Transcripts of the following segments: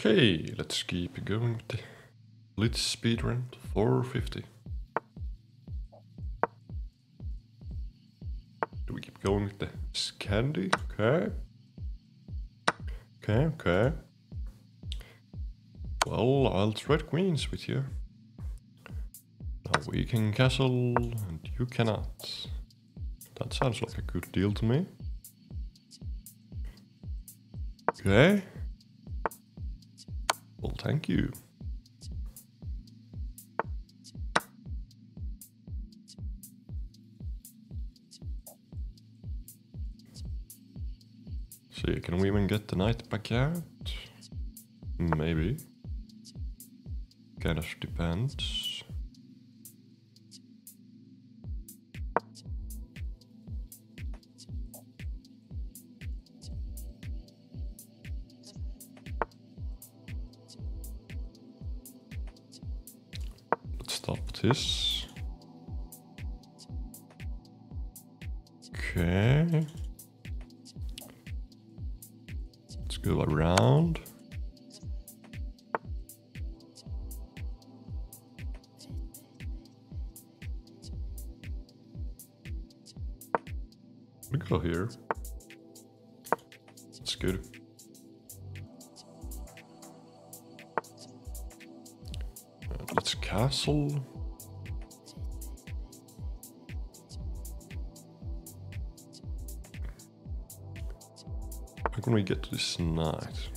Okay, let's keep going with the Blitz speedrun 450. Do we keep going with the Scandi? Okay. Okay, okay. Well, I'll trade queens with you. Now we can castle and you cannot. That sounds like a good deal to me. Okay. Thank you. See, can we even get the knight back out? Maybe. Kind of depends. This. Okay. How can we get to this knight?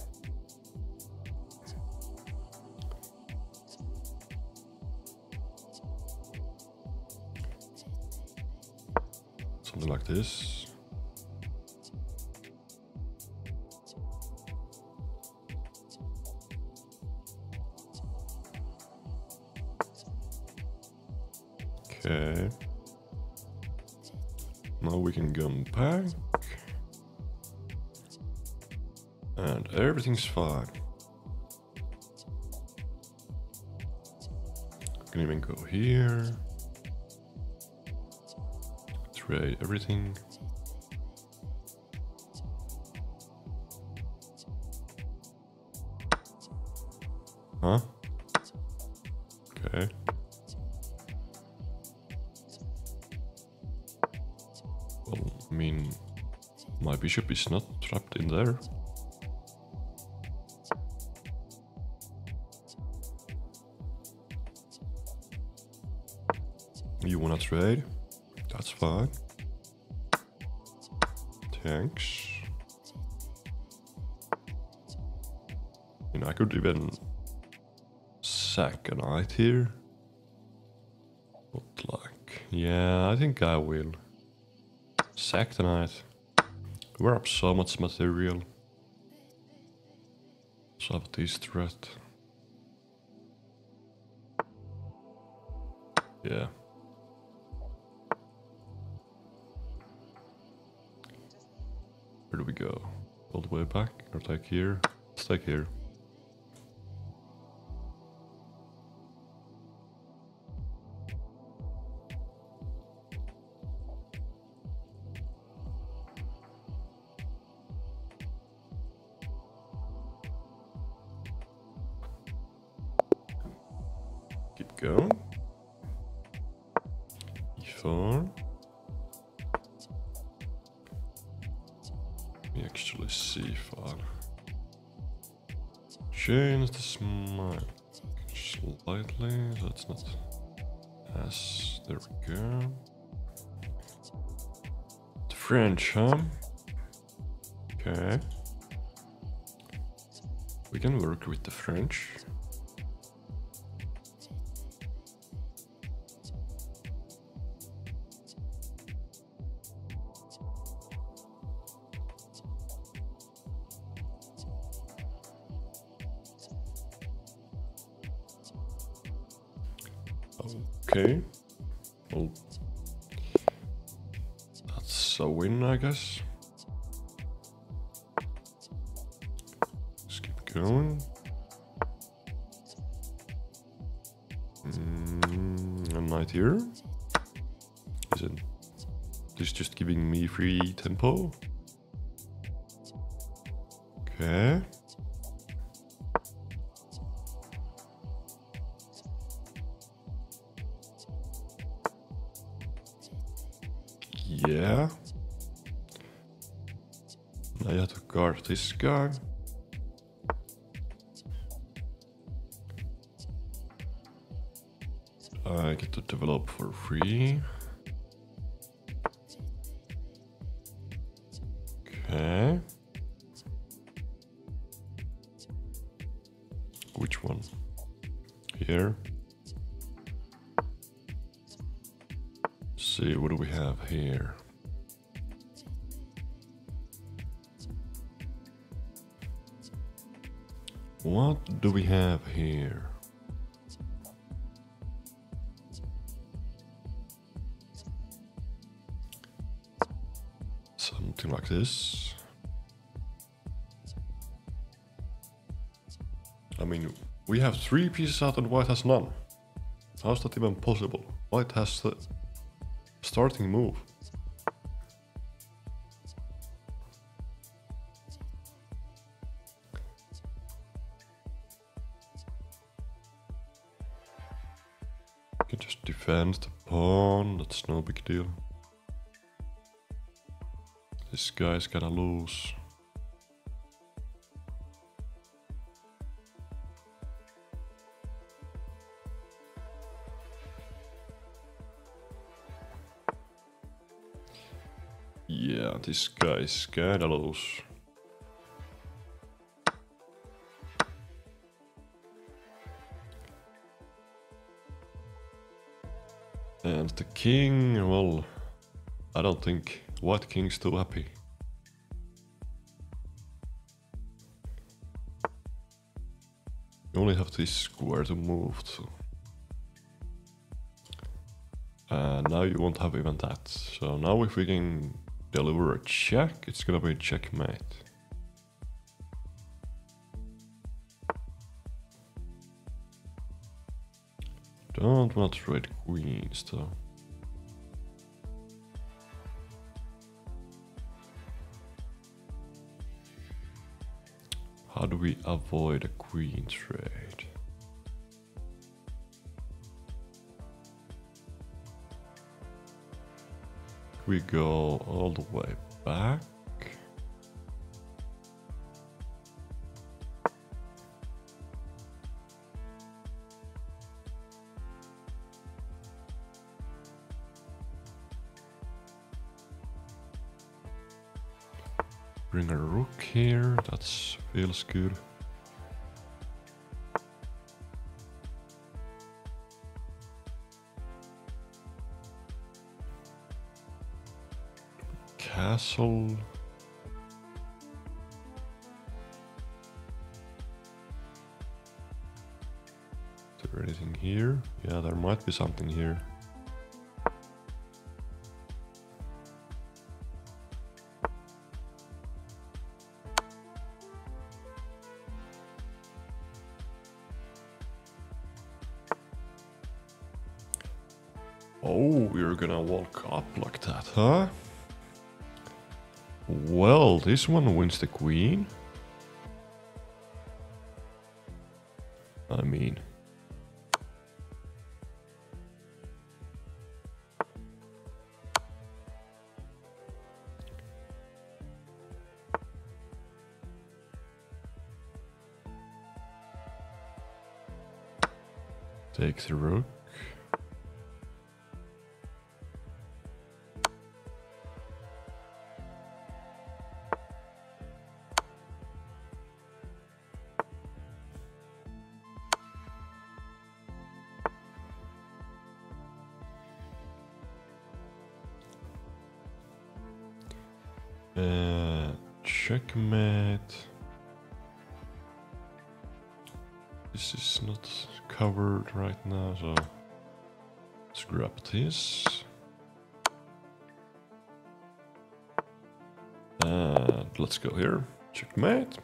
Something like this. Okay. Now we can go back. Everything's fine. Can even go here. Trade everything. Huh? Okay. Well, I mean, my bishop is not trapped in there. That's fine. Thanks. And I could even sack a knight here. But like, yeah, I think I will. Sack the knight. We're up so much material. So have this threat. Yeah. Where do we go? All the way back or take here? Let's take here. Change the smile slightly, so it's not as there we go. The French, huh? Okay. We can work with the French. Mm, I'm not here. Is it? This just giving me free tempo? Okay. Yeah. I have to guard this guy. I get to develop for free. Okay. Which one? Here. see, what do we have here? What do we have here? Like this. I mean, we have three pieces out and white has none. How's that even possible? White has the uh, starting move. You can just defend the pawn, that's no big deal. This guy's gonna lose. Yeah, this guy's gonna lose. And the king, well, I don't think White King's too happy. You only have this square to move to. And now you won't have even that. So now if we can deliver a check, it's gonna be checkmate. Don't want to trade queens though. We avoid a queen trade? We go all the way back. That feels good. Castle. Is there anything here? Yeah, there might be something here. Up like that, huh? Well, this one wins the queen. I mean... Take the rook. Covered right now, so let's grab this. And let's go here. Checkmate.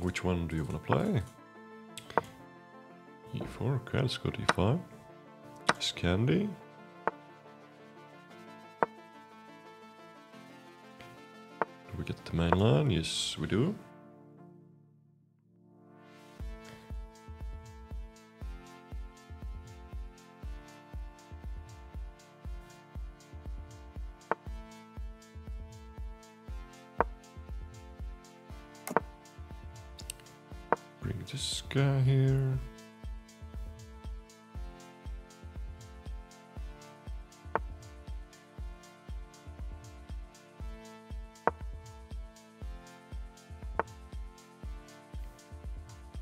Which one do you want to play? E4, okay, let's go to E5. Scandi. Do we get the main line? Yes, we do.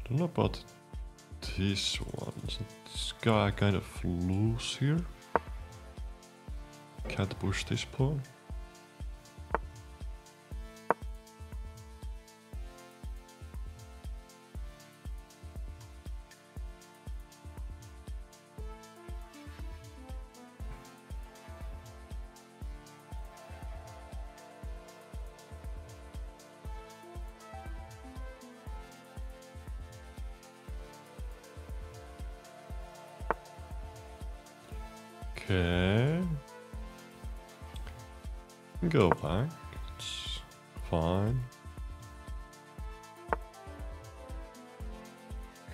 Don't know about this one. This guy kind of loose here? Can't push this pawn. It's fine.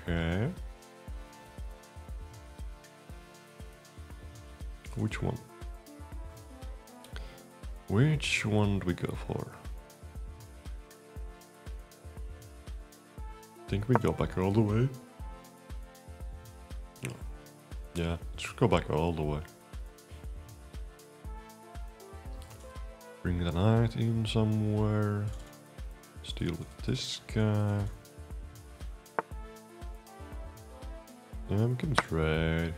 Okay. Which one? Which one do we go for? I Think we go back all the way? Yeah, let's go back all the way. Bring the knight in somewhere. Steal with this guy. Yeah, we can trade.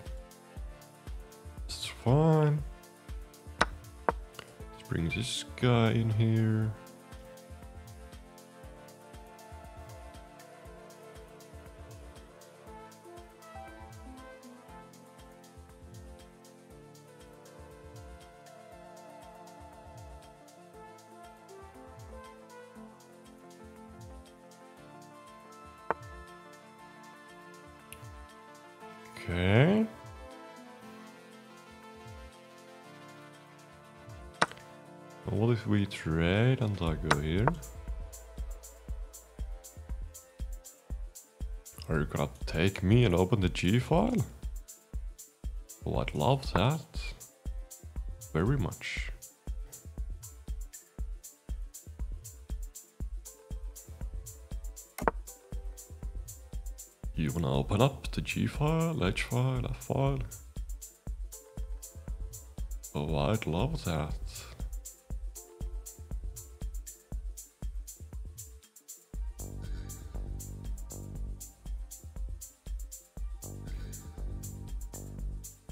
It's fine. Let's bring this guy in here. Okay. What if we trade and I go here? Are you gonna take me and open the G file? Well, I'd love that. Very much. Open up the G file, H file, F file? Oh, I'd love that.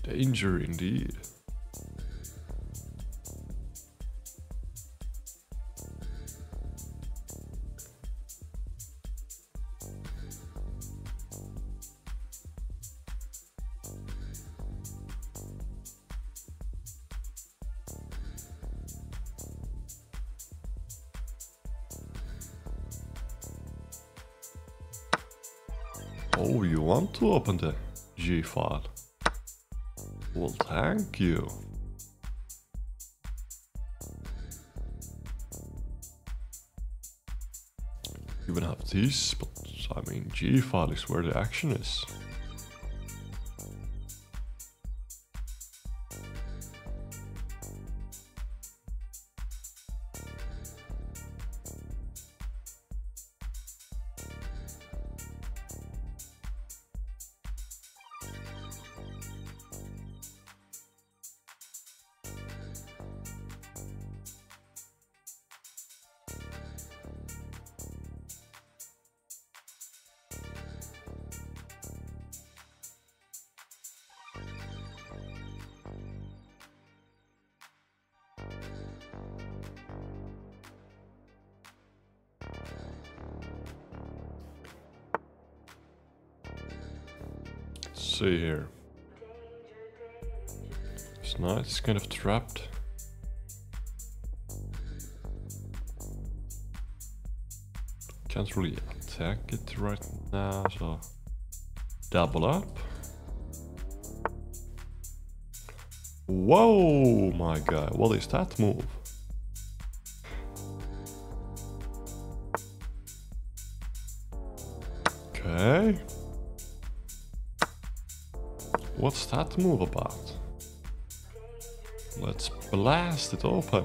Danger indeed. To open the G file? Well, thank you. You even have this, but I mean, G file is where the action is. See here. It's not, it's kind of trapped. Can't really attack it right now, so double up. Whoa, my guy, what is that move? What's that move about? Let's blast it open.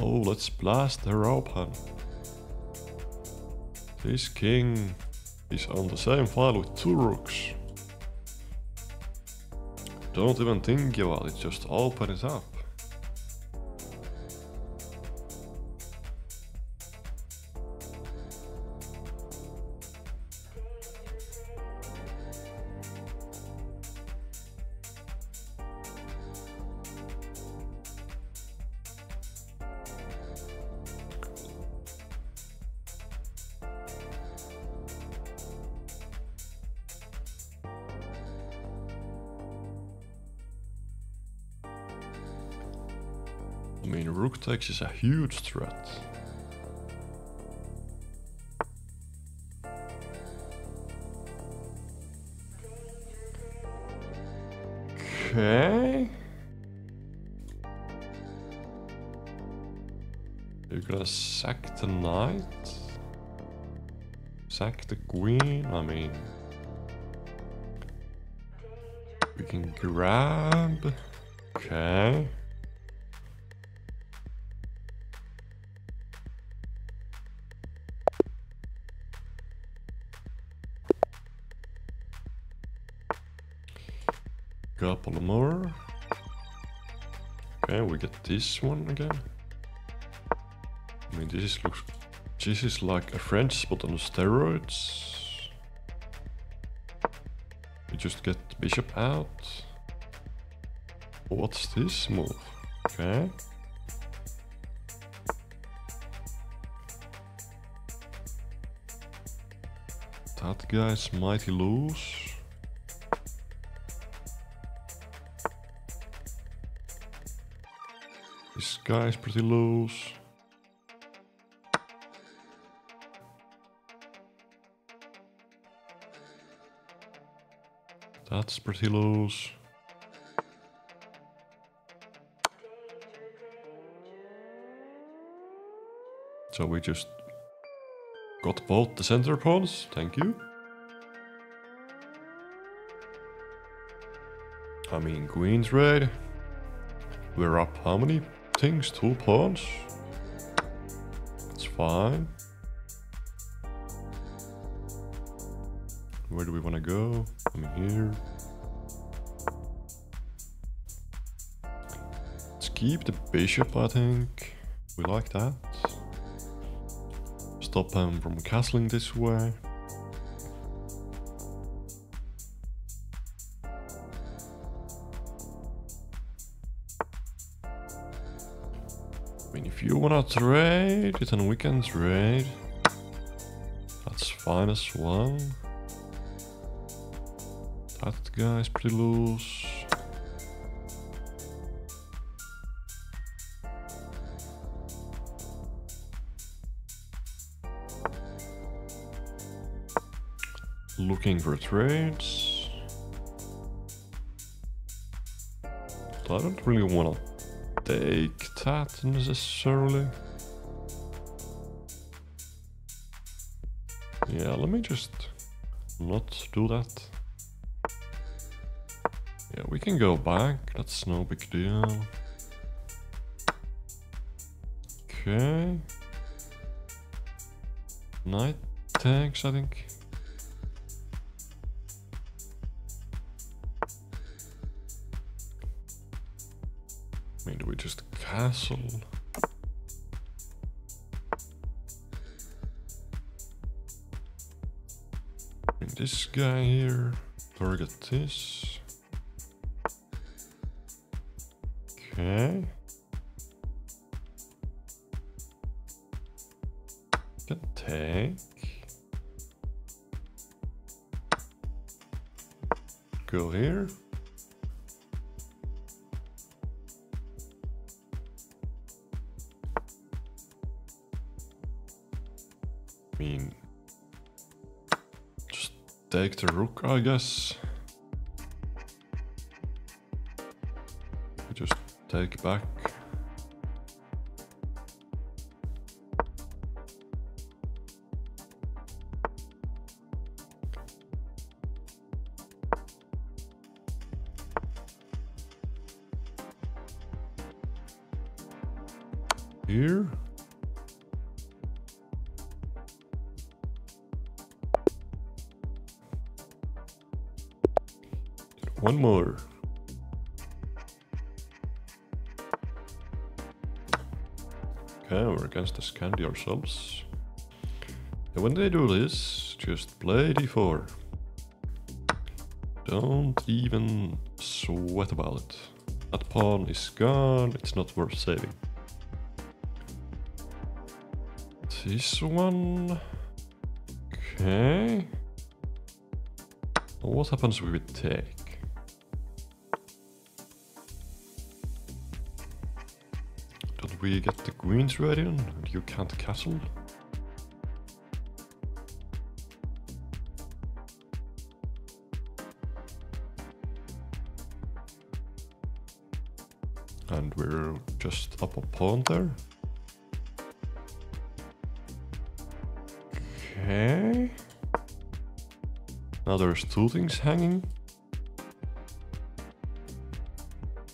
Oh, let's blast her open. This king is on the same file with two rooks. Don't even think about it, just open it up. I mean, rook takes is a huge threat. Okay. You're gonna sack the knight? Sack the queen? I mean... We can grab... Okay. Couple more. Okay, we get this one again. I mean, this is looks. This is like a French spot on steroids. We just get bishop out. What's this move? Okay. That guy's mighty loose. This guy's pretty loose. That's pretty loose. So we just got both the center pawns, thank you. I mean, queen's red. We're up how many things? Two pawns? It's fine. Where do we want to go? I'm here. Let's keep the bishop, I think. We like that. Stop him from castling this way. Wanna trade, then we can trade. That's fine as well. That guy's pretty loose. Looking for trades. I don't really want to take that necessarily. Yeah, let me just not do that. Yeah, we can go back. That's no big deal. Okay. Night tanks, I think. I mean, do we just castle? This guy here, target this. Okay. Can take. Go here. Take the rook, I guess. Just take back. The ourselves. And when they do this, just play d4. Don't even sweat about it. That pawn is gone, it's not worth saving. This one... Okay... What happens if we take? We get the queens ready and you can't castle? And we're just up a pawn there. Okay. Now there's two things hanging.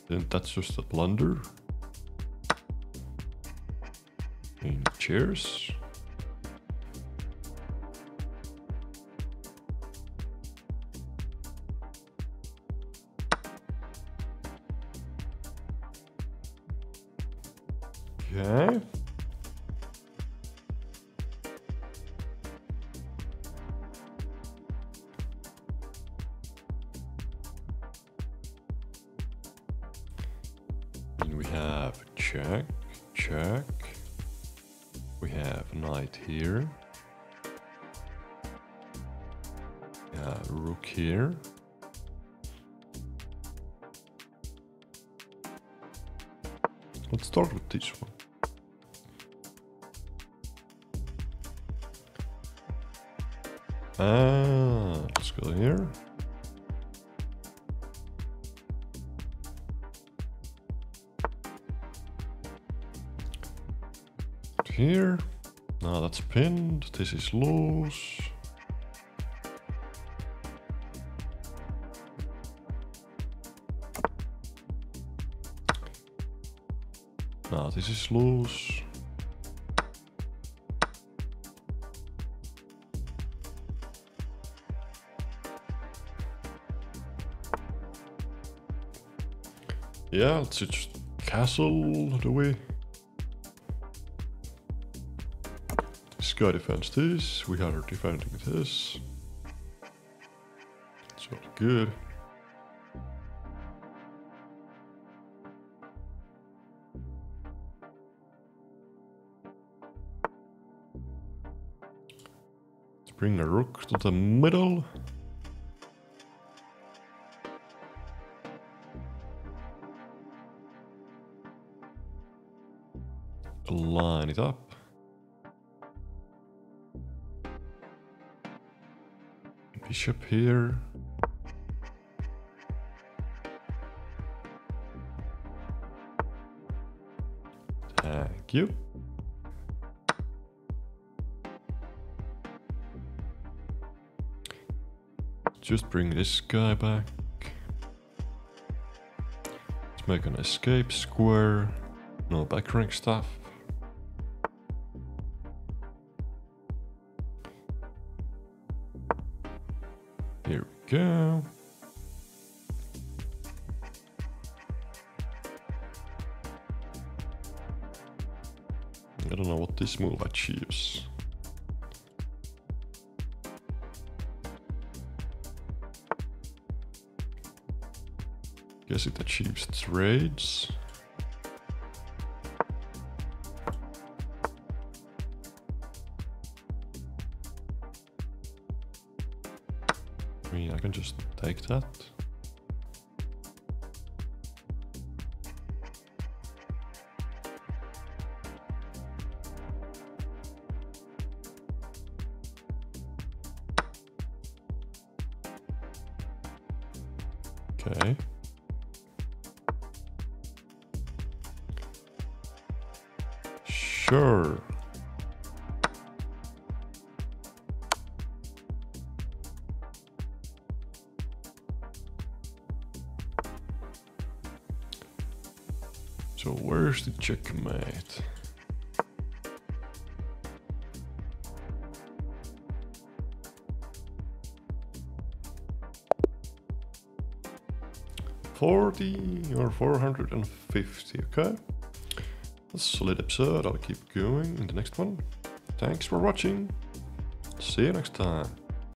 Then that's just a blunder. Cheers. Okay. We have check. Here. Yeah, rook here. Let's start with this one. Ah, let's go here. Here. Now that's pinned. This is loose. Now this is loose. Yeah, let's just castle, do we? Guy defends this, we are defending this. It's good. Let's bring a rook to the middle. Line it up. Bishop here. Thank you. Just bring this guy back. Let's make an escape square. No back rank stuff. Go. I don't know what this move achieves. Guess it achieves trades. That. Okay. Sure. Checkmate. Forty or four hundred and fifty, okay? That's a solid episode, I'll keep going in the next one. Thanks for watching. See you next time.